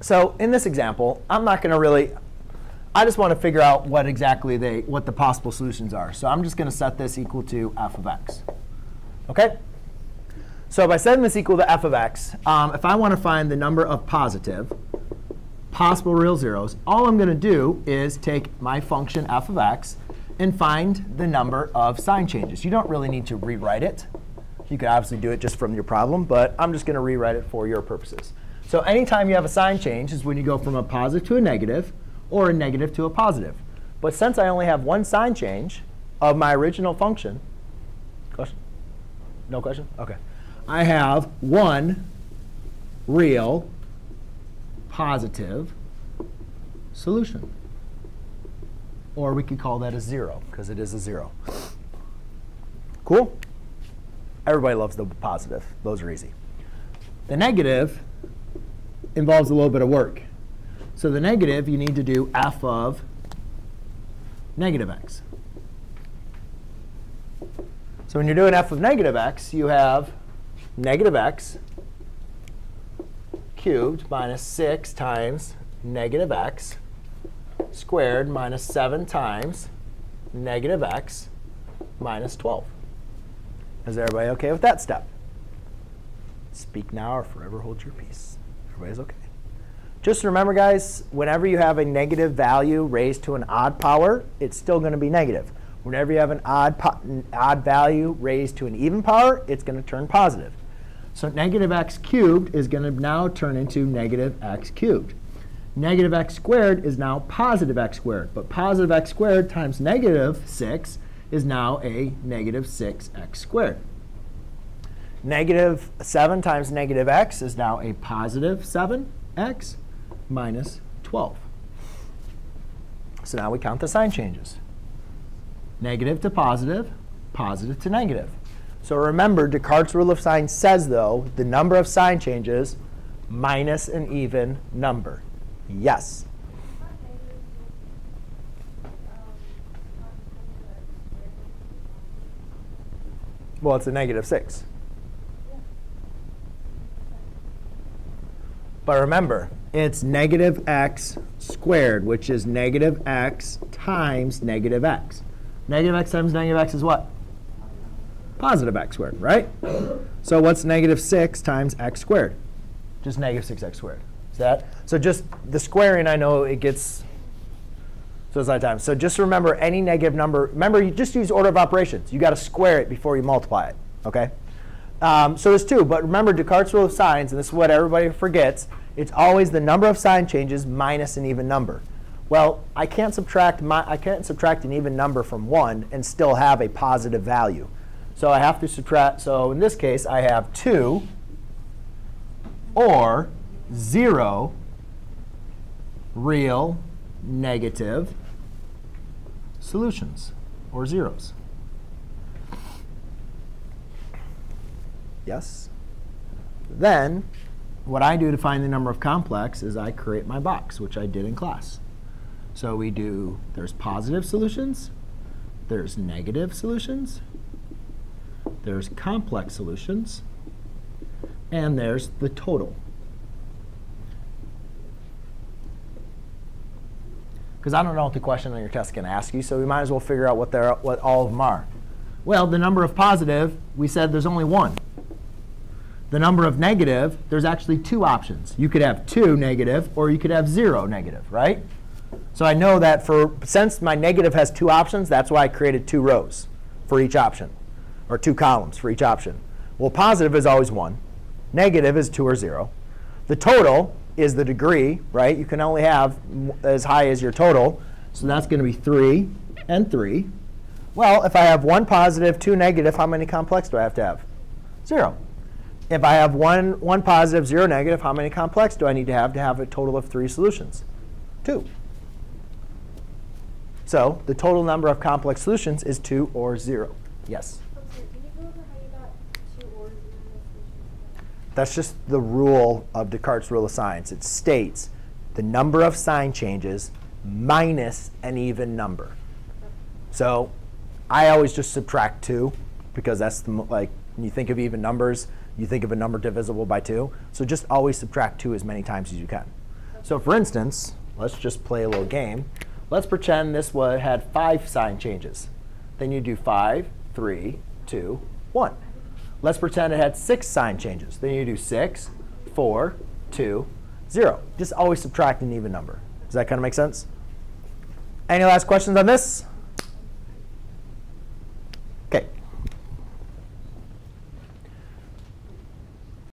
So in this example, I'm not going to really, I just want to figure out what exactly they, what the possible solutions are. So I'm just going to set this equal to f of x. OK? So by setting this equal to f of x, um, if I want to find the number of positive possible real zeros, all I'm going to do is take my function f of x and find the number of sign changes. You don't really need to rewrite it. You could obviously do it just from your problem, but I'm just going to rewrite it for your purposes. So anytime you have a sign change is when you go from a positive to a negative or a negative to a positive. But since I only have one sign change of my original function, question? No question? OK. I have one real positive solution. Or we could call that a 0, because it is a 0. Cool? Everybody loves the positive. Those are easy. The negative involves a little bit of work. So the negative, you need to do f of negative x. So when you're doing f of negative x, you have negative x cubed minus 6 times negative x squared minus 7 times negative x minus 12. Is everybody OK with that step? Speak now or forever hold your peace. Everybody's OK. Just remember, guys, whenever you have a negative value raised to an odd power, it's still going to be negative. Whenever you have an odd, odd value raised to an even power, it's going to turn positive. So negative x cubed is going to now turn into negative x cubed. Negative x squared is now positive x squared. But positive x squared times negative 6 is now a negative 6x squared. Negative 7 times negative x is now a positive 7x minus 12. So now we count the sign changes. Negative to positive, positive to negative. So remember, Descartes' rule of signs says, though, the number of sign changes minus an even number. Yes. Well, it's a negative 6. But remember, it's negative x squared, which is negative x times negative x. Negative x times negative x is what? Positive x squared, right? So what's negative 6 times x squared? Just negative 6x squared. Is that? So just the squaring, I know it gets so it's not times. So just remember any negative number. Remember, you just use order of operations. You got to square it before you multiply it. OK? Um, so there's two. But remember Descartes' rule of signs, and this is what everybody forgets. It's always the number of sign changes minus an even number. Well, I can't subtract my, I can't subtract an even number from 1 and still have a positive value. So I have to subtract. So in this case, I have 2 or 0 real negative solutions or zeros. Yes? Then what I do to find the number of complex is I create my box, which I did in class. So we do, there's positive solutions, there's negative solutions, there's complex solutions, and there's the total. Because I don't know what the question on your test is going to ask you, so we might as well figure out what, what all of them are. Well, the number of positive, we said there's only one the number of negative, there's actually two options. You could have two negative, or you could have zero negative, right? So I know that for since my negative has two options, that's why I created two rows for each option, or two columns for each option. Well, positive is always 1. Negative is 2 or 0. The total is the degree, right? You can only have as high as your total. So that's going to be 3 and 3. Well, if I have 1 positive, 2 negative, how many complex do I have to have? 0. If I have one, one positive, zero negative, how many complex do I need to have to have a total of three solutions? Two. So the total number of complex solutions is 2 or 0. Yes? That's just the rule of Descartes' rule of signs. It states the number of sign changes minus an even number. So I always just subtract 2 because that's the, like, when you think of even numbers, you think of a number divisible by 2. So just always subtract 2 as many times as you can. So for instance, let's just play a little game. Let's pretend this had five sign changes. Then you do five, three, two, one. Let's pretend it had six sign changes. Then you do six, four, two, zero. Just always subtract an even number. Does that kind of make sense? Any last questions on this?